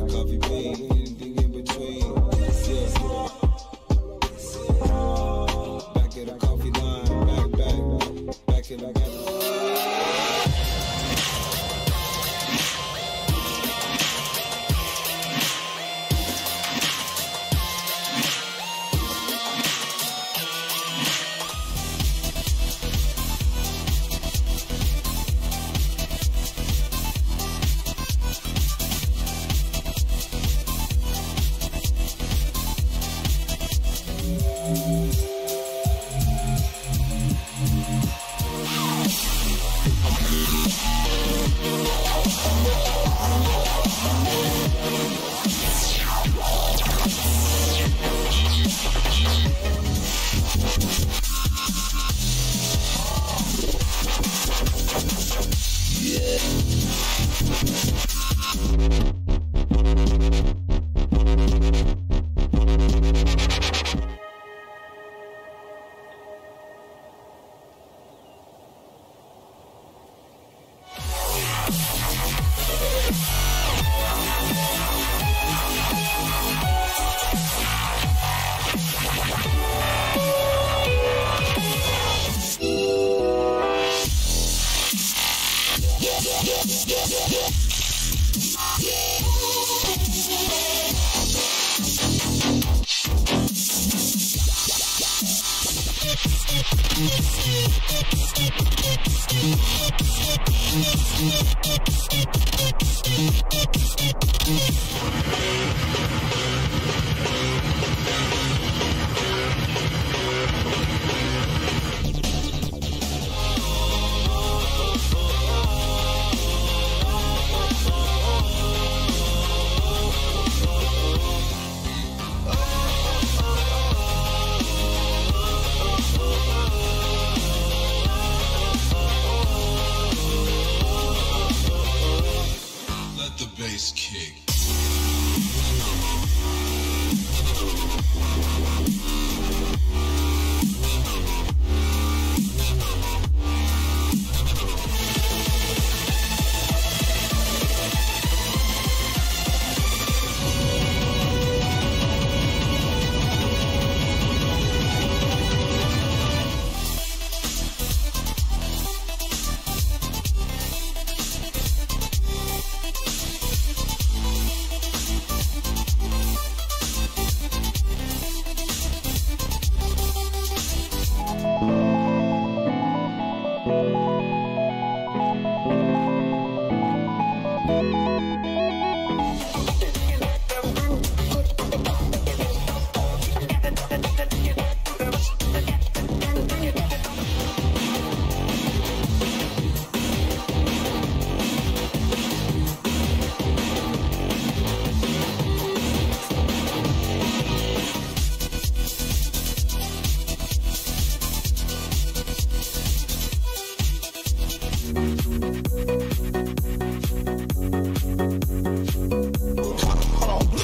coffee bean, anything in between. Yeah.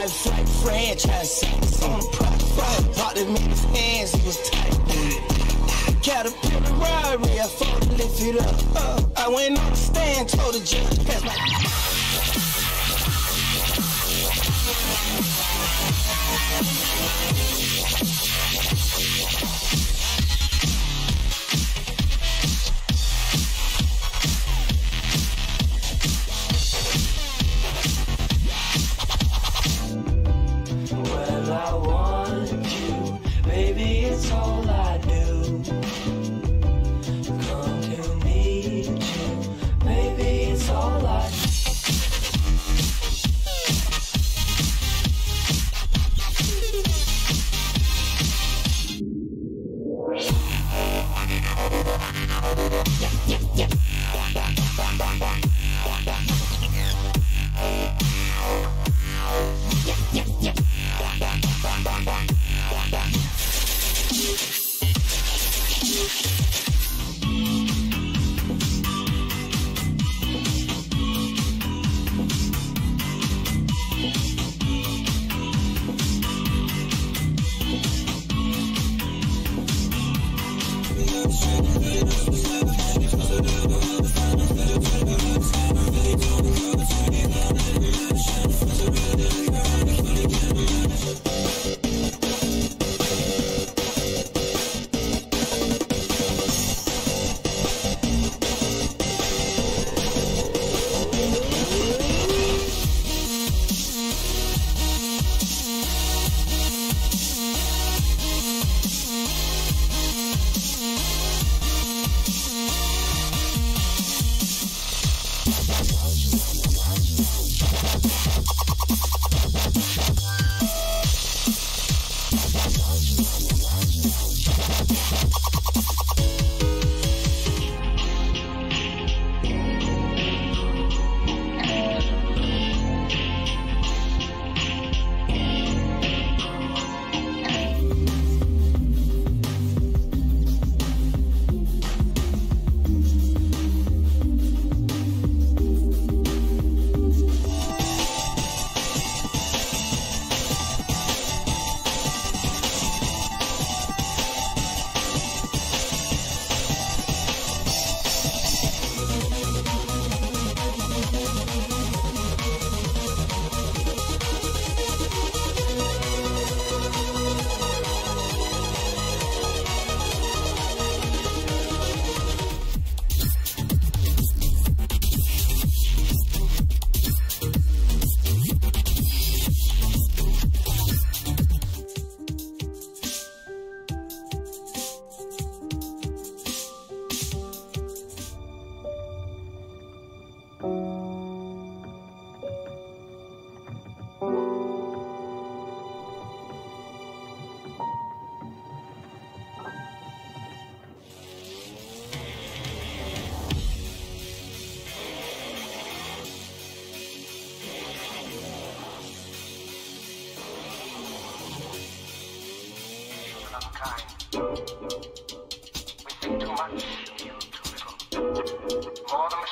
On, flight franchise sex on flight. Thought that made his hands, he was tight. Caterpillar robbery, I fought to lift it up. Uh, I went on the stand, told the judge, pass my. Thank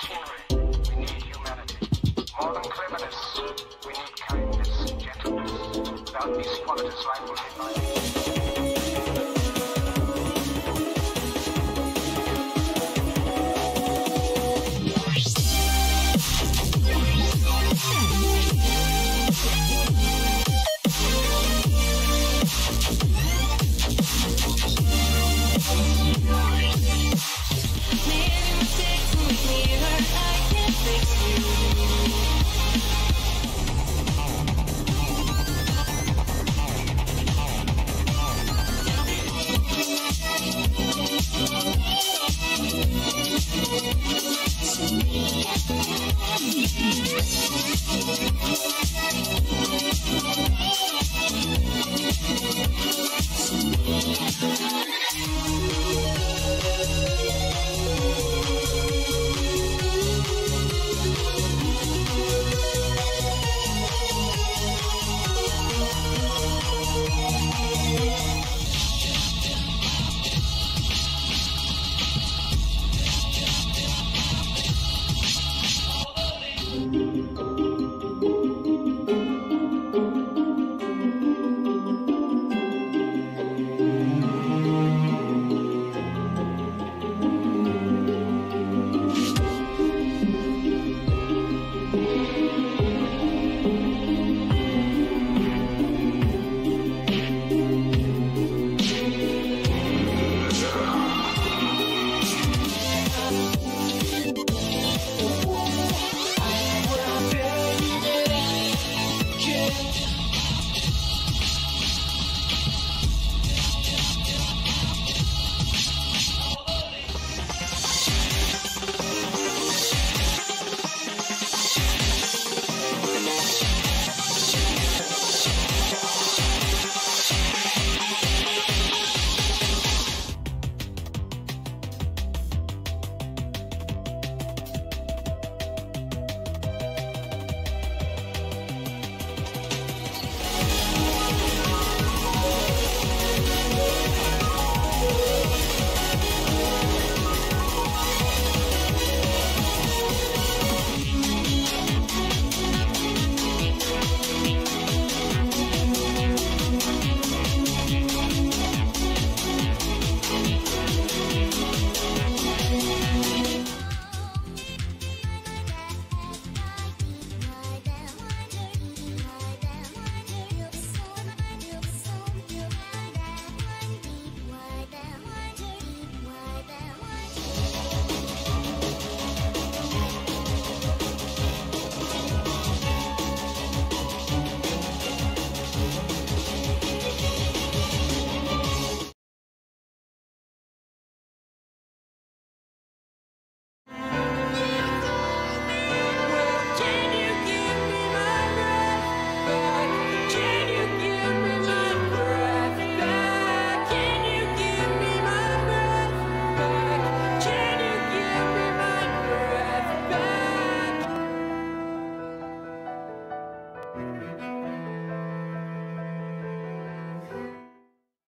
we need humanity. More than cleverness, we need kindness, gentleness. Without these qualities, life will be life.